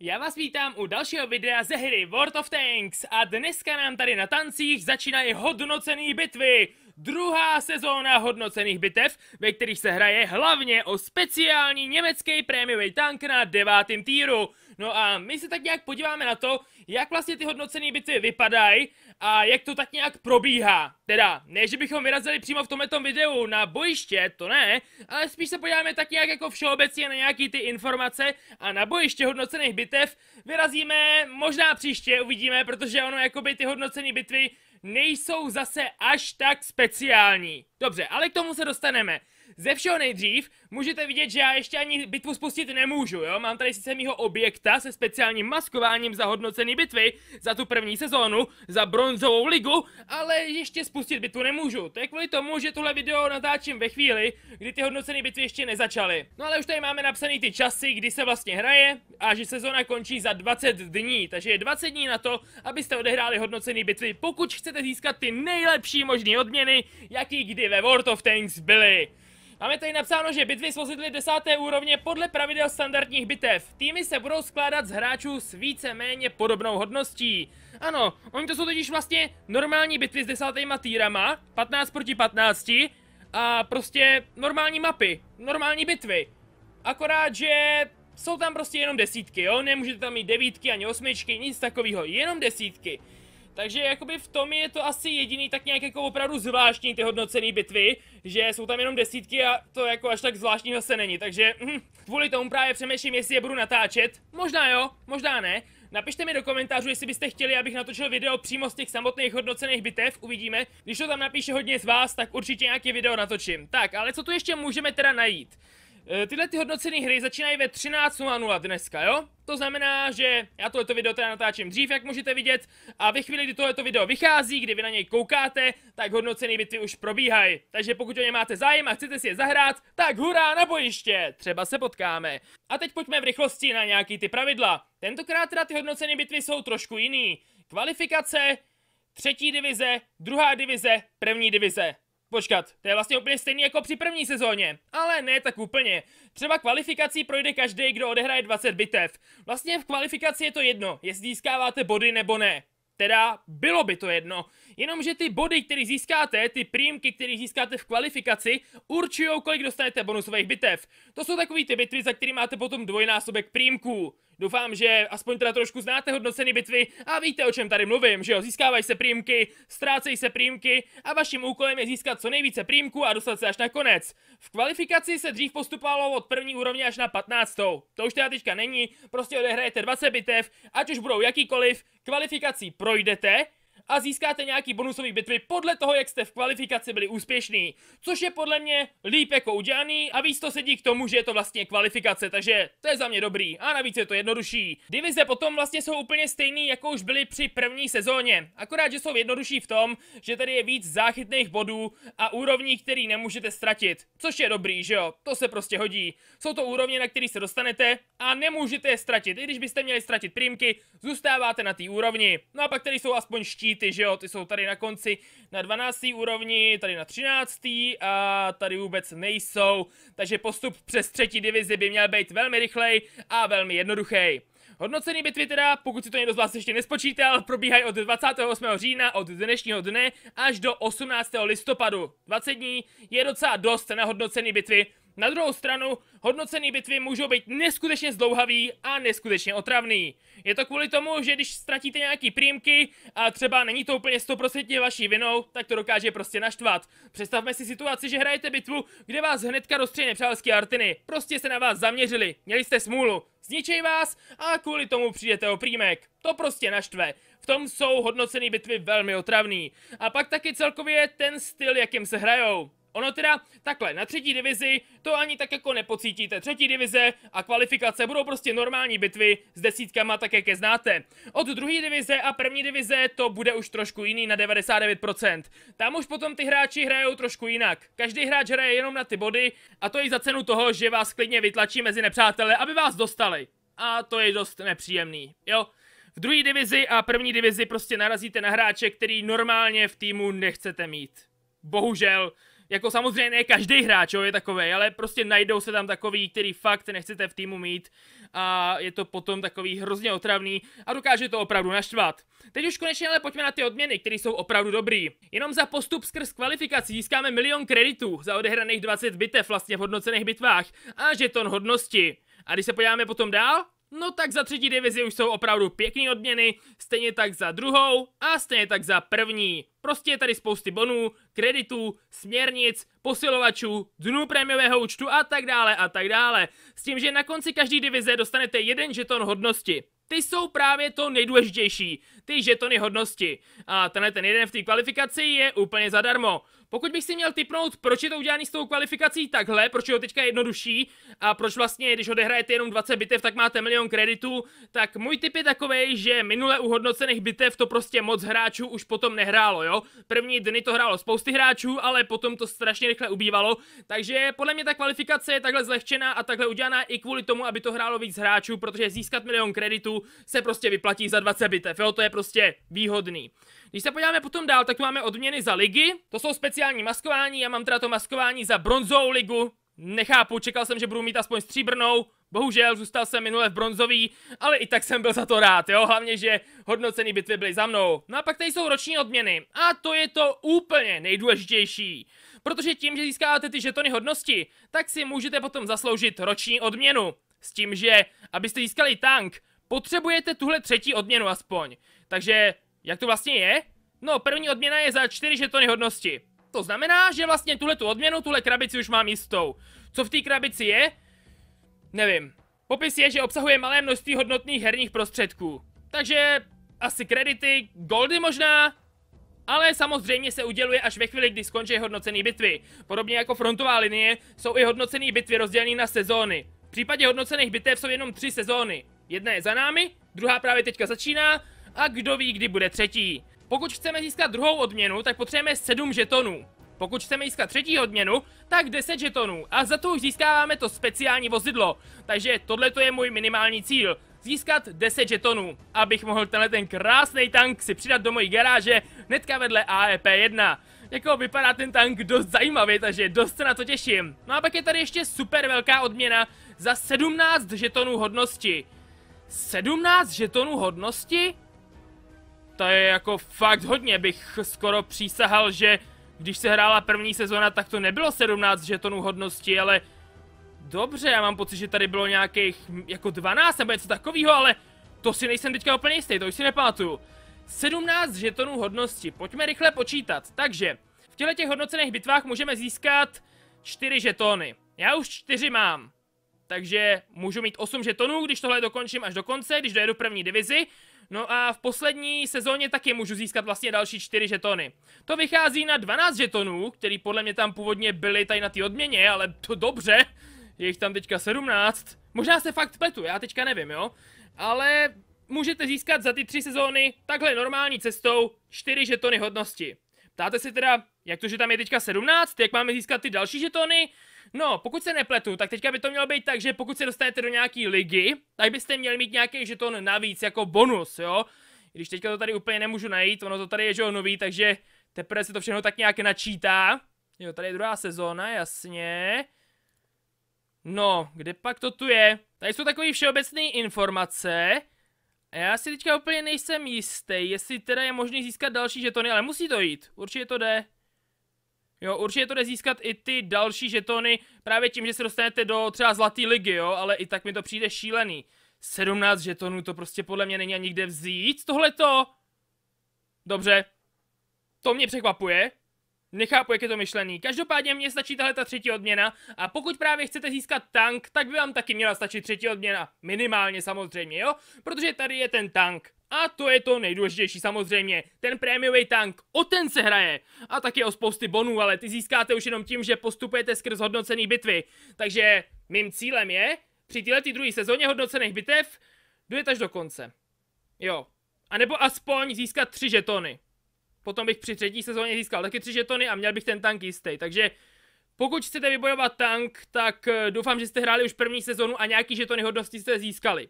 Já vás vítám u dalšího videa ze hry World of Tanks a dneska nám tady na tancích začínají hodnocený bitvy. Druhá sezóna hodnocených bitev, ve kterých se hraje hlavně o speciální německý prémiový tank na devátém týru. No a my se tak nějak podíváme na to, jak vlastně ty hodnocené bitvy vypadají a jak to tak nějak probíhá. Teda, ne, že bychom vyrazili přímo v tomto videu na bojiště, to ne, ale spíš se podíváme tak nějak jako všeobecně na nějaký ty informace a na bojiště hodnocených bitev vyrazíme možná příště, uvidíme, protože ono jakoby ty hodnocené bitvy nejsou zase až tak speciální. Dobře, ale k tomu se dostaneme. Ze všeho nejdřív můžete vidět, že já ještě ani bitvu spustit nemůžu, jo? Mám tady sice mýho objekta se speciálním maskováním za hodnocený bitvy za tu první sezónu, za bronzovou ligu, ale ještě spustit bitvu nemůžu. To je kvůli tomu, že tohle video natáčím ve chvíli, kdy ty hodnocené bitvy ještě nezačaly. No ale už tady máme napsaný ty časy, kdy se vlastně hraje a že sezóna končí za 20 dní, takže je 20 dní na to, abyste odehráli hodnocené bitvy, pokud chcete získat ty nejlepší možné odměny, jaký kdy ve World of Tanks byly. Máme tady napsáno, že bitvy s vozidly desáté úrovně podle pravidel standardních bitev. Týmy se budou skládat z hráčů s více-méně podobnou hodností. Ano, oni to jsou totiž vlastně normální bitvy s desátýma týrama, 15 proti 15, a prostě normální mapy, normální bitvy. Akorát, že jsou tam prostě jenom desítky, jo? Nemůžete tam mít devítky ani osmičky, nic takového, jenom desítky. Takže jakoby v tom je to asi jediný tak nějak jako opravdu zvláštní ty hodnocené bitvy, že jsou tam jenom desítky a to jako až tak zvláštní zase není, takže hm, kvůli tomu právě přemýšlím, jestli je budu natáčet. Možná jo, možná ne. Napište mi do komentářů, jestli byste chtěli, abych natočil video přímo z těch samotných hodnocených bitev, uvidíme. Když to tam napíše hodně z vás, tak určitě nějaké video natočím. Tak, ale co tu ještě můžeme teda najít? E, tyhle ty hodnocené hry začínají ve 13.00 dneska, jo? To znamená, že já tohleto video teda natáčím dřív, jak můžete vidět, a ve chvíli, kdy tohleto video vychází, kdy vy na něj koukáte, tak hodnocené bitvy už probíhají. Takže pokud o ně máte zájem a chcete si je zahrát, tak hurá na bojiště! Třeba se potkáme. A teď pojďme v rychlosti na nějaký ty pravidla. Tentokrát teda ty hodnocené bitvy jsou trošku jiný. Kvalifikace, třetí divize, druhá divize, první divize. Počkat, to je vlastně úplně stejný jako při první sezóně, ale ne tak úplně. Třeba kvalifikací projde každý, kdo odehraje 20 bitev. Vlastně v kvalifikaci je to jedno, jestli získáváte body nebo ne. Teda bylo by to jedno, jenomže ty body, které získáte, ty prímky, které získáte v kvalifikaci, určují, kolik dostanete bonusových bitev. To jsou takový ty bitvy, za který máte potom dvojnásobek prímků. Doufám, že aspoň teda trošku znáte hodnoceny bitvy a víte, o čem tady mluvím, že jo, získávají se prímky, ztrácejí se prímky a vaším úkolem je získat co nejvíce prímků a dostat se až na konec. V kvalifikaci se dřív postupovalo od první úrovně až na 15. To už teda teďka není, prostě odehrajete 20 bitev, ať už budou jakýkoliv, kvalifikací projdete, a získáte nějaký bonusový bitvy podle toho, jak jste v kvalifikaci byli úspěšní. Což je podle mě líp jako udělaný a víc to sedí k tomu, že je to vlastně kvalifikace, takže to je za mě dobrý a navíc je to jednodušší. Divize potom vlastně jsou úplně stejný, jako už byly při první sezóně. Akorát, že jsou jednodušší v tom, že tady je víc záchytných bodů a úrovní, který nemůžete ztratit. Což je dobrý, že jo? To se prostě hodí. Jsou to úrovně, na který se dostanete a nemůžete je ztratit. I když byste měli ztratit prímky, zůstáváte na té úrovni. No a pak tady jsou aspoň štít ty, že jo, ty jsou tady na konci na 12. úrovni, tady na 13. a tady vůbec nejsou, takže postup přes třetí divizi by měl být velmi rychlej a velmi jednoduchý. Hodnocený bitvy teda, pokud si to někdo z vás ještě nespočítal, probíhají od 28. října, od dnešního dne, až do 18. listopadu. 20 dní je docela dost na hodnocený bitvy, na druhou stranu, hodnocený bitvy můžou být neskutečně zdlouhavý a neskutečně otravný. Je to kvůli tomu, že když ztratíte nějaký prímky a třeba není to úplně 100% vaší vinou, tak to dokáže prostě naštvat. Představme si situaci, že hrajete bitvu, kde vás hnedka rozstřílí nepřátelské artiny. Prostě se na vás zaměřili, měli jste smůlu. Zničej vás a kvůli tomu přijdete o prímek. To prostě naštve. V tom jsou hodnocený bitvy velmi otravný. A pak taky celkově ten styl, jakým se hrajou. Ono teda takhle, na třetí divizi to ani tak jako nepocítíte. Třetí divize a kvalifikace budou prostě normální bitvy s desítkama, tak jak je znáte. Od druhé divize a první divize to bude už trošku jiný na 99%. Tam už potom ty hráči hrajou trošku jinak. Každý hráč hraje jenom na ty body a to i za cenu toho, že vás klidně vytlačí mezi nepřátele, aby vás dostali. A to je dost nepříjemný, jo? V druhé divizi a první divizi prostě narazíte na hráče, který normálně v týmu nechcete mít. Bohužel, jako samozřejmě ne každý hráč jo, je takový, ale prostě najdou se tam takový, který fakt nechcete v týmu mít a je to potom takový hrozně otravný a dokáže to opravdu naštvat. Teď už konečně ale pojďme na ty odměny, které jsou opravdu dobrý. Jenom za postup skrz kvalifikaci získáme milion kreditů za odehraných 20 bitev vlastně v hodnocených bitvách a žeton hodnosti. A když se podíváme potom dál, No tak za třetí divizi už jsou opravdu pěkné odměny, stejně tak za druhou a stejně tak za první. Prostě je tady spousty bonů, kreditů, směrnic, posilovačů, dnů prémiového účtu a tak dále a tak dále. S tím, že na konci každé divize dostanete jeden žeton hodnosti. Ty jsou právě to nejdůležitější, ty žetony hodnosti. A tenhle ten jeden v té kvalifikaci je úplně zadarmo. Pokud bych si měl typnout, proč je to udělané s tou kvalifikací takhle, proč je to teďka jednodušší a proč vlastně, když odehrajete jenom 20 bitev, tak máte milion kreditů, tak můj tip je takový, že minule u hodnocených bitev to prostě moc hráčů už potom nehrálo, jo. První dny to hrálo spousty hráčů, ale potom to strašně rychle ubývalo, takže podle mě ta kvalifikace je takhle zlehčená a takhle udělaná i kvůli tomu, aby to hrálo víc hráčů, protože získat milion kreditů se prostě vyplatí za 20 bitev, jo, to je prostě výhodný. Když se podíváme potom dál, tak tu máme odměny za ligy. To jsou speciální maskování, já mám teda to maskování za bronzovou ligu. Nechápu, čekal jsem, že budu mít aspoň stříbrnou. Bohužel, zůstal jsem minule v bronzový, ale i tak jsem byl za to rád, jo, hlavně, že hodnocený bitvy byly za mnou. No a pak tady jsou roční odměny a to je to úplně nejdůležitější. Protože tím, že získáváte ty žetony hodnosti, tak si můžete potom zasloužit roční odměnu. S tím, že abyste získali tank, potřebujete tuhle třetí odměnu aspoň. Takže jak to vlastně je? No, první odměna je za 4 žetony hodnosti. To znamená, že vlastně tuhle tu odměnu, tuhle krabici už mám jistou. Co v té krabici je? Nevím. Popis je, že obsahuje malé množství hodnotných herních prostředků. Takže asi kredity, goldy možná, ale samozřejmě se uděluje až ve chvíli, kdy skončí hodnocený bitvy. Podobně jako frontová linie jsou i hodnocený bitvy rozdělené na sezóny. V případě hodnocených bitev jsou jenom tři sezóny. Jedna je za námi, druhá právě teďka začíná a kdo ví, kdy bude třetí. Pokud chceme získat druhou odměnu, tak potřebujeme 7 žetonů. Pokud chceme získat třetí odměnu, tak 10 žetonů a za to už získáváme to speciální vozidlo. Takže tohle je můj minimální cíl. Získat 10 žetonů, abych mohl tenhle ten krásný tank si přidat do mojí garáže hnedka vedle AEP1. Jako vypadá ten tank dost zajímavě, takže dost se na to těším. No a pak je tady ještě super velká odměna za 17 žetonů hodnosti. 17 žetonů hodnosti? To je jako fakt hodně, bych skoro přísahal, že když se hrála první sezona, tak to nebylo 17 žetonů hodnosti, ale dobře, já mám pocit, že tady bylo nějakých jako 12 nebo něco takového, ale to si nejsem teďka úplně jistý, to už si nepamatuju. 17 žetonů hodnosti, pojďme rychle počítat. Takže, v těchto těch hodnocených bitvách můžeme získat 4 žetony. Já už 4 mám. Takže můžu mít 8 žetonů, když tohle dokončím až do konce, když dojedu první divizi. No a v poslední sezóně taky můžu získat vlastně další 4 žetony. To vychází na 12 žetonů, který podle mě tam původně byly tady na té odměně, ale to dobře. Je jich tam teďka 17. Možná se fakt pletu, já teďka nevím, jo. Ale můžete získat za ty tři sezóny takhle normální cestou 4 žetony hodnosti. Ptáte se teda, jak to, že tam je teďka 17, jak máme získat ty další žetony? No, pokud se nepletu, tak teďka by to mělo být tak, že pokud se dostanete do nějaký ligy, tak byste měli mít nějaký žeton navíc jako bonus, jo? Když teďka to tady úplně nemůžu najít, ono to tady je, že jo, nový, takže teprve se to všechno tak nějak načítá. Jo, tady je druhá sezóna, jasně. No, kde pak to tu je? Tady jsou takové všeobecné informace. A já si teďka úplně nejsem jistý, jestli teda je možné získat další žetony, ale musí to jít. Určitě to jde. Jo, určitě to jde získat i ty další žetony právě tím, že se dostanete do třeba zlatý ligy, jo, ale i tak mi to přijde šílený. 17 žetonů to prostě podle mě není ani nikde vzít, tohleto. Dobře, to mě překvapuje. Nechápu, jak je to myšlený. Každopádně mně stačí tahle ta třetí odměna a pokud právě chcete získat tank, tak by vám taky měla stačit třetí odměna. Minimálně samozřejmě, jo? Protože tady je ten tank. A to je to nejdůležitější samozřejmě. Ten prémiový tank, o ten se hraje. A taky o spousty bonů, ale ty získáte už jenom tím, že postupujete skrz hodnocený bitvy. Takže mým cílem je, při této druhé sezóně hodnocených bitev, dojet až do konce. Jo. A nebo aspoň získat tři žetony. Potom bych při třetí sezóně získal taky tři žetony a měl bych ten tank jistý. Takže pokud chcete vybojovat tank, tak eh, doufám, že jste hráli už první sezonu a nějaký žetony hodnosti jste získali.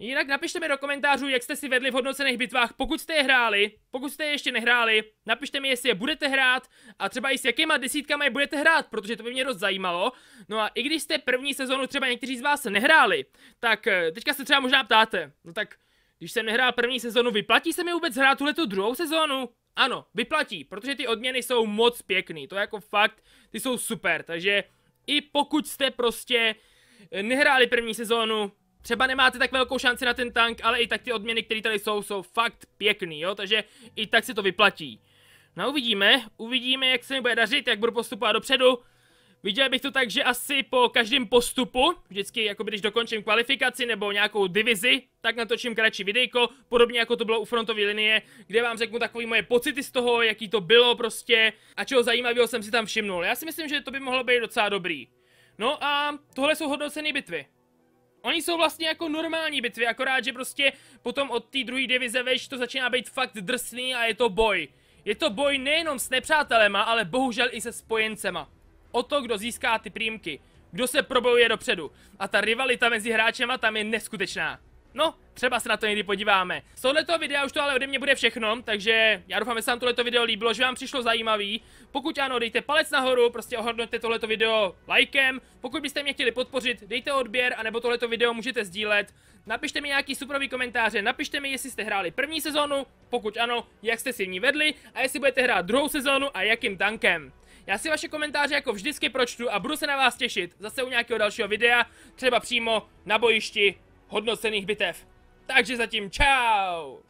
Jinak napište mi do komentářů, jak jste si vedli v hodnocených bitvách, pokud jste je hráli, pokud jste je ještě nehráli, napište mi, jestli je budete hrát a třeba i s jakýma desítkama je budete hrát, protože to by mě dost zajímalo. No a i když jste první sezonu třeba někteří z vás nehráli, tak eh, teďka se třeba možná ptáte, no tak když jsem nehrál první sezonu, vyplatí se mi vůbec hrát tuhle tu druhou sezonu? Ano, vyplatí, protože ty odměny jsou moc pěkný, to je jako fakt, ty jsou super, takže i pokud jste prostě nehráli první sezónu, třeba nemáte tak velkou šanci na ten tank, ale i tak ty odměny, které tady jsou, jsou fakt pěkný, jo, takže i tak se to vyplatí. No uvidíme, uvidíme, jak se mi bude dařit, jak budu postupovat dopředu. Viděl bych to tak, že asi po každém postupu, vždycky jako když dokončím kvalifikaci nebo nějakou divizi, tak natočím kratší videjko, podobně jako to bylo u frontové linie, kde vám řeknu takové moje pocity z toho, jaký to bylo prostě a čeho zajímavého jsem si tam všimnul. Já si myslím, že to by mohlo být docela dobrý. No a tohle jsou hodnocené bitvy. Oni jsou vlastně jako normální bitvy, akorát, že prostě potom od té druhé divize veš to začíná být fakt drsný a je to boj. Je to boj nejenom s nepřátelema, ale bohužel i se spojencema. O to, kdo získá ty prímky. Kdo se probojuje dopředu. A ta rivalita mezi hráčema tam je neskutečná. No, třeba se na to někdy podíváme. Z tohoto videa už to ale ode mě bude všechno, takže já doufám, že se vám tohleto video líbilo, že vám přišlo zajímavý. Pokud ano, dejte palec nahoru, prostě ohodnoťte tohleto video lajkem. Pokud byste mě chtěli podpořit, dejte odběr, anebo tohleto video můžete sdílet. Napište mi nějaký superový komentáře, napište mi, jestli jste hráli první sezónu, pokud ano, jak jste si v ní vedli a jestli budete hrát druhou sezónu a jakým tankem. Já si vaše komentáře jako vždycky pročtu a budu se na vás těšit zase u nějakého dalšího videa, třeba přímo na bojišti hodnocených bitev. Takže zatím čau!